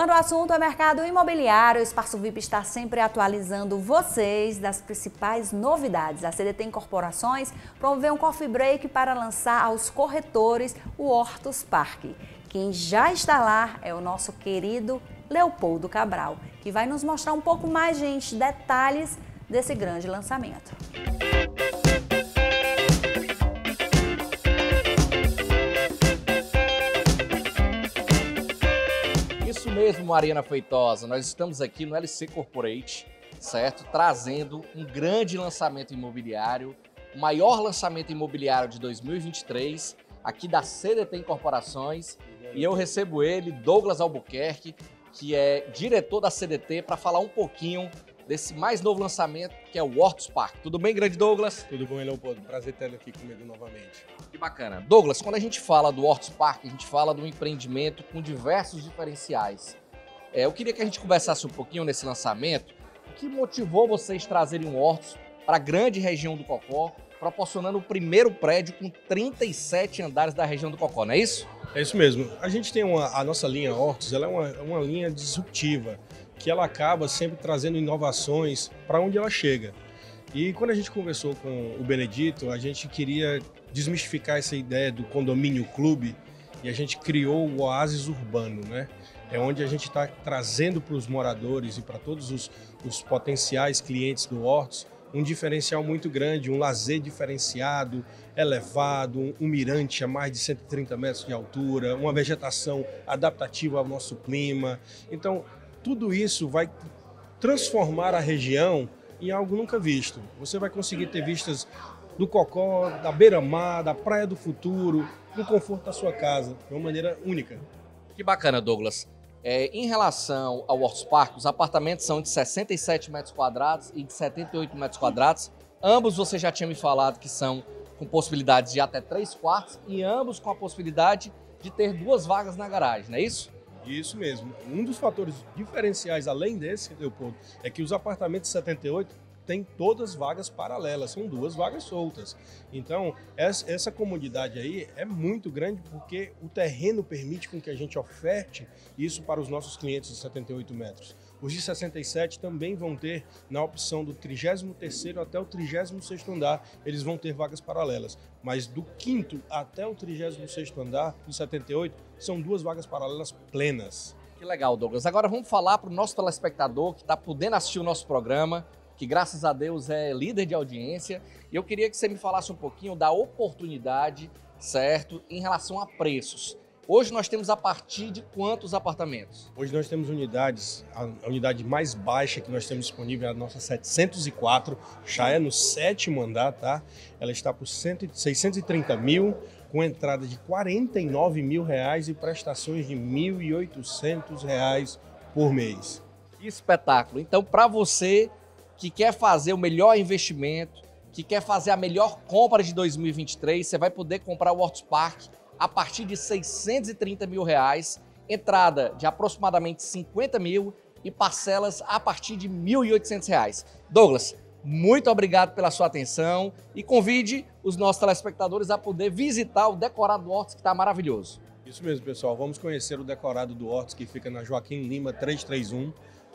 Quando o assunto é mercado imobiliário, o Espaço VIP está sempre atualizando vocês das principais novidades. A CDT Incorporações promoveu um coffee break para lançar aos corretores o Hortus Parque. Quem já está lá é o nosso querido Leopoldo Cabral, que vai nos mostrar um pouco mais, gente, detalhes desse grande lançamento. Mesmo, Mariana Feitosa. Nós estamos aqui no LC Corporate, certo? Trazendo um grande lançamento imobiliário, o maior lançamento imobiliário de 2023, aqui da CDT Incorporações. E eu recebo ele, Douglas Albuquerque, que é diretor da CDT, para falar um pouquinho desse mais novo lançamento, que é o Hortus Park. Tudo bem, grande Douglas? Tudo bom, Leopoldo? Prazer tê-lo aqui comigo novamente. Que bacana. Douglas, quando a gente fala do Hortus Park, a gente fala de um empreendimento com diversos diferenciais. É, eu queria que a gente conversasse um pouquinho nesse lançamento. O que motivou vocês trazerem um Hortus para a grande região do Cocó, proporcionando o primeiro prédio com 37 andares da região do Cocó, não é isso? É isso mesmo. A gente tem uma, a nossa linha Hortus, ela é uma, uma linha disruptiva, que ela acaba sempre trazendo inovações para onde ela chega. E quando a gente conversou com o Benedito, a gente queria desmistificar essa ideia do condomínio clube e a gente criou o Oásis Urbano, né? É onde a gente está trazendo para os moradores e para todos os, os potenciais clientes do Hortus um diferencial muito grande, um lazer diferenciado, elevado, um, mirante a mais de 130 metros de altura, uma vegetação adaptativa ao nosso clima. Então, tudo isso vai transformar a região em algo nunca visto. Você vai conseguir ter vistas do Cocó, da beira-mar, da Praia do Futuro, no conforto da sua casa, de uma maneira única. Que bacana, Douglas. É, em relação ao Hortus Park, os apartamentos são de 67 metros quadrados e de 78 metros quadrados. Ambos você já tinha me falado que são com possibilidades de até 3 quartos e ambos com a possibilidade de ter duas vagas na garagem, não é isso? Isso mesmo. Um dos fatores diferenciais, além desse, Leopoldo, é que os apartamentos 78 têm todas vagas paralelas, são duas vagas soltas. Então, essa comodidade aí é muito grande porque o terreno permite com que a gente oferte isso para os nossos clientes de 78 metros. Os de 67 também vão ter, na opção do 33º até o 36º andar, eles vão ter vagas paralelas. Mas do quinto até o 36º andar, dos 78, são duas vagas paralelas plenas. Que legal, Douglas. Agora vamos falar para o nosso telespectador que está podendo assistir o nosso programa, que graças a Deus é líder de audiência. E eu queria que você me falasse um pouquinho da oportunidade, certo, em relação a preços. Hoje nós temos a partir de quantos apartamentos? Hoje nós temos unidades, a unidade mais baixa que nós temos disponível é a nossa 704, já é no sétimo andar, tá? Ela está por 630 mil, com entrada de 49 mil reais e prestações de 1.800 reais por mês. Que espetáculo! Então, para você que quer fazer o melhor investimento, que quer fazer a melhor compra de 2023, você vai poder comprar o Hortus Park a partir de 630 mil reais, entrada de aproximadamente 50 mil e parcelas a partir de 1.800 reais. Douglas, muito obrigado pela sua atenção e convide os nossos telespectadores a poder visitar o decorado do Hortos, que está maravilhoso. Isso mesmo, pessoal. Vamos conhecer o decorado do Hortos, que fica na Joaquim Lima 331.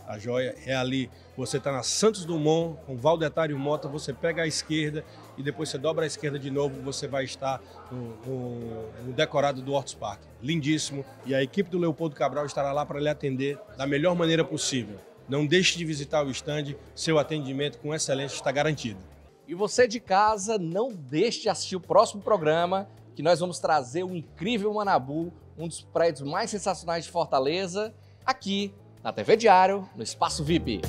A joia é ali. Você está na Santos Dumont, com Valdetário Mota, você pega a esquerda e depois você dobra a esquerda de novo, você vai estar no, no, no decorado do Hortus Park. Lindíssimo. E a equipe do Leopoldo Cabral estará lá para lhe atender da melhor maneira possível. Não deixe de visitar o estande, seu atendimento com excelência está garantido. E você de casa, não deixe de assistir o próximo programa, que nós vamos trazer o incrível Manabu, um dos prédios mais sensacionais de Fortaleza, aqui na TV Diário, no Espaço VIP.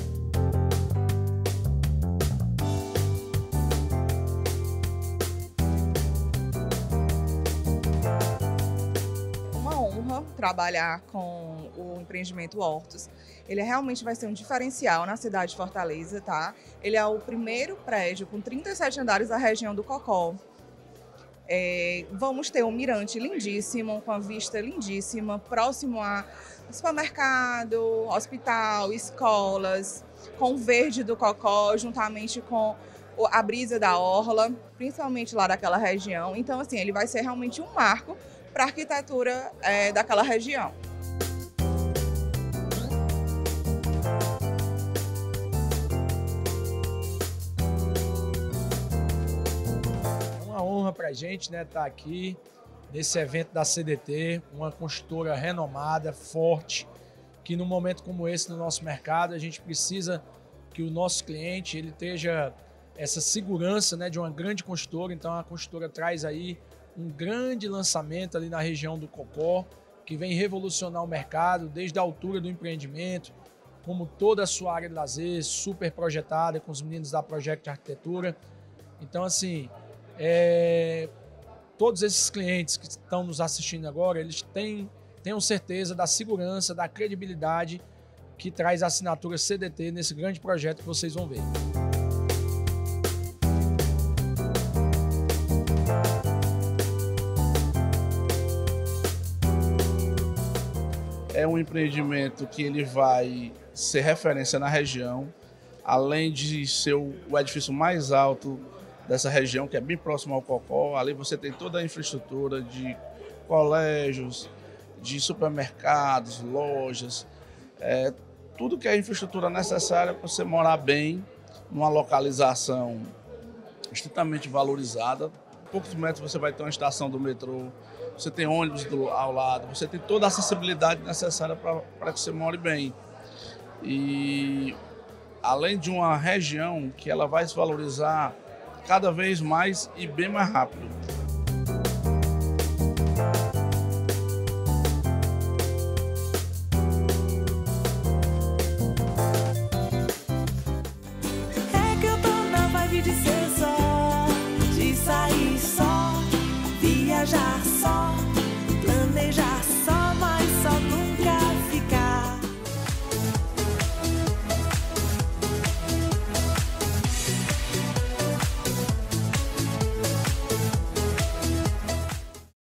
Uma honra trabalhar com o empreendimento Hortos. Ele realmente vai ser um diferencial na cidade de Fortaleza, tá? Ele é o primeiro prédio com 37 andares da região do Cocó. É, vamos ter um mirante lindíssimo, com a vista lindíssima, próximo a supermercado, hospital, escolas, com o verde do Cocó, juntamente com a brisa da orla, principalmente lá daquela região. Então, assim, ele vai ser realmente um marco para a arquitetura é, daquela região. Para gente né, estar tá aqui nesse evento da CDT, uma construtora renomada, forte, que num momento como esse no nosso mercado a gente precisa que o nosso cliente ele esteja essa segurança né, de uma grande construtora. Então a construtora traz aí um grande lançamento ali na região do Cocó, que vem revolucionar o mercado desde a altura do empreendimento, como toda a sua área de lazer, super projetada com os meninos da Project Arquitetura. Então, assim, é, todos esses clientes que estão nos assistindo agora, eles têm, tenham certeza da segurança, da credibilidade que traz a assinatura CDT nesse grande projeto que vocês vão ver. É um empreendimento que ele vai ser referência na região, além de ser o edifício mais alto dessa região, que é bem próximo ao Cocó. Ali você tem toda a infraestrutura de colégios, de supermercados, lojas, é, tudo que é infraestrutura necessária para você morar bem, numa localização estritamente valorizada. Em poucos metros você vai ter uma estação do metrô, você tem ônibus do, ao lado, você tem toda a acessibilidade necessária para que você more bem. E além de uma região que ela vai se valorizar cada vez mais e bem mais rápido.